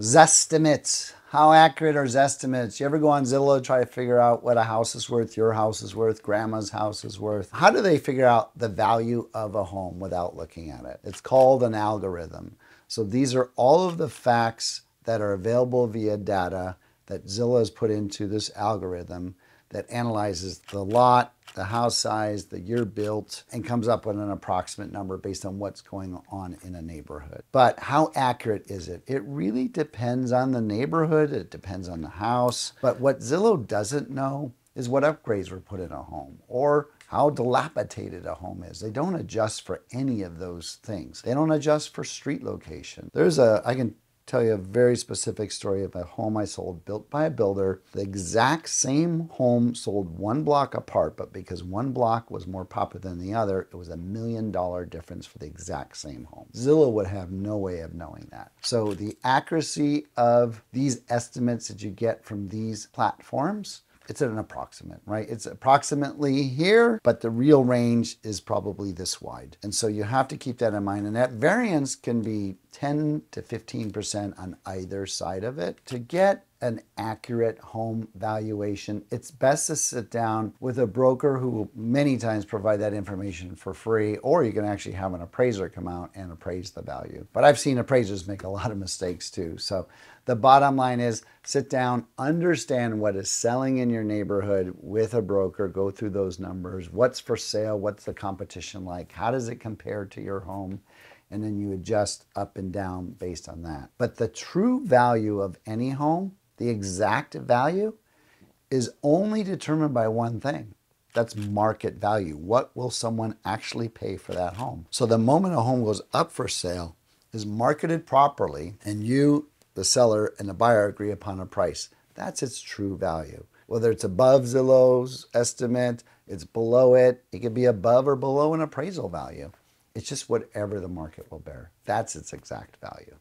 Zestimates. How accurate are Zestimates? You ever go on Zillow try to figure out what a house is worth, your house is worth, grandma's house is worth? How do they figure out the value of a home without looking at it? It's called an algorithm. So these are all of the facts that are available via data that Zillow has put into this algorithm that analyzes the lot, the house size, the year built, and comes up with an approximate number based on what's going on in a neighborhood. But how accurate is it? It really depends on the neighborhood, it depends on the house. But what Zillow doesn't know is what upgrades were put in a home or how dilapidated a home is. They don't adjust for any of those things. They don't adjust for street location. There's a, I can tell you a very specific story of a home I sold built by a builder. The exact same home sold one block apart, but because one block was more popular than the other, it was a million dollar difference for the exact same home. Zillow would have no way of knowing that. So the accuracy of these estimates that you get from these platforms it's an approximate, right? It's approximately here, but the real range is probably this wide. And so you have to keep that in mind. And that variance can be 10 to 15% on either side of it. To get an accurate home valuation, it's best to sit down with a broker who will many times provide that information for free, or you can actually have an appraiser come out and appraise the value. But I've seen appraisers make a lot of mistakes too. So the bottom line is sit down, understand what is selling in your neighborhood with a broker, go through those numbers. What's for sale? What's the competition like? How does it compare to your home? And then you adjust up and down based on that. But the true value of any home the exact value is only determined by one thing. That's market value. What will someone actually pay for that home? So the moment a home goes up for sale is marketed properly and you, the seller and the buyer agree upon a price. That's its true value. Whether it's above Zillow's estimate, it's below it, it could be above or below an appraisal value. It's just whatever the market will bear. That's its exact value.